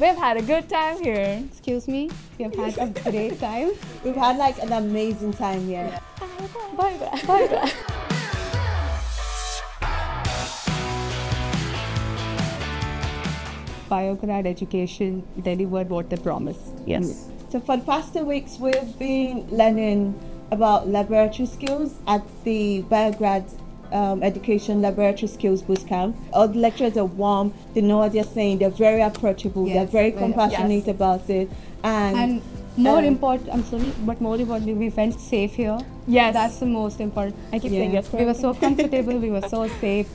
We've had a good time here. Excuse me, we have had a great time. We've had like an amazing time here. Bye bye. Bye bye. Biograd education delivered what they promised. Yes. So for the past two weeks, we've been learning about laboratory skills at the Biograd um, Education Laboratory Skills Bootcamp. All the lecturers are warm. They know what they're saying. They're very approachable. they're very very- compassionate yes. about it. And, And more um, important, I'm sorry, but more importantly, we felt safe here. Yes. That's the most important. I keep Yeah. saying yes. We were so comfortable, we were so safe.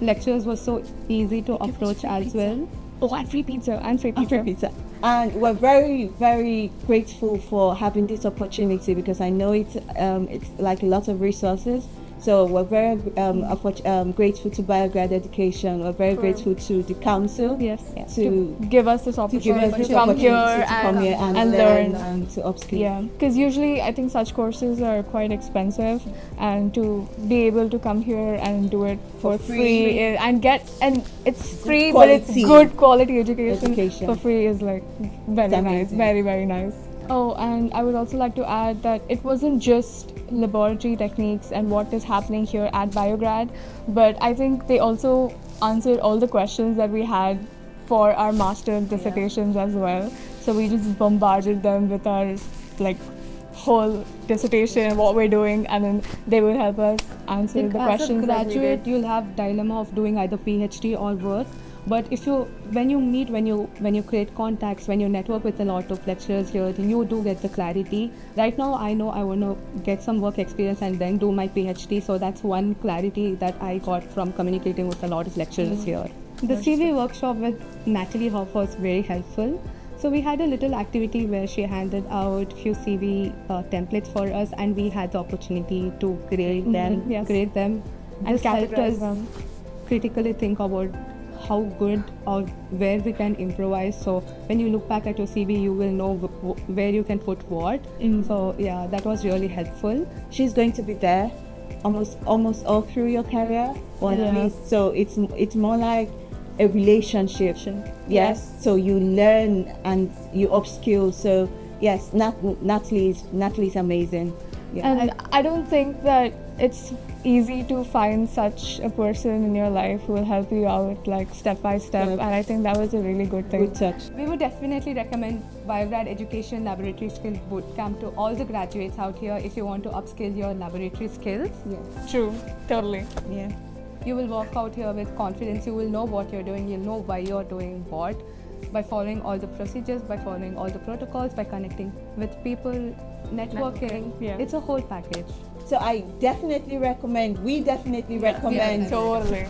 Lectures were so easy to approach as well. Oh, and free pizza. And free and pizza. free pizza. And we're very, very grateful for having this opportunity because I know it's um, it's like a lot of resources. So we're very um, um, grateful to Biograd Education. We're very For- grateful to the council Yes. to, Give us this opportunity us to this come here to and, come here and, and learn, learn. and to upskill. Yeah, because usually I think such courses are quite expensive, and to be able to come here and do it for, For free, free. and get and it's Good free, but it's good quality education, education. for free is like very nice, very very nice. Oh, and I would also like to add that it wasn't just laboratory techniques and what is happening here at Biograd, but I think they also answered all the questions that we had for our master's dissertations as well. So we just bombarded them with our like whole dissertation, what we're doing, and then they will help us answer the as questions a that graduate you'll have dilemma of doing either phd or work but if you when you meet when you when you create contacts when you network with a lot of lecturers here then you do get the clarity. Right now i know i want to get some work experience and then do my phd so that's one clarity that i got from communicating with a lot of lecturers here. The cv workshop with natalie hoff was very helpful. So we had a little activity where she handed out few CV uh, templates for us, and we had the opportunity to grade them, yes. grade them, And this helped categorize us them. critically think about how good or where we can improvise. So when you look back at your CV, you will know w- w- where you can put what. Mm. So yeah, that was really helpful. She's going to be there almost almost all through your career, or Yeah. at least so it's it's more like a relationship. Sure. Yes. So you learn and you upskill. So yes, Nat- Natalie is Natalie is amazing. Yeah. And I don't think that it's easy to find such a person in your life who will help you out like step by step. Yep. And I think that was a really good thing. Good touch. We would definitely recommend Biograd Education Laboratory Skill Bootcamp to all the graduates out here if you want to upskill your laboratory skills. Yes. True, totally. Yeah. You will walk out here with confidence. You will know what you're doing. You'll know why you're doing what by following all the procedures, by following all the protocols, by connecting with people, networking. Networking, yeah. It's a whole package. So I definitely recommend. We definitely recommend. Totally.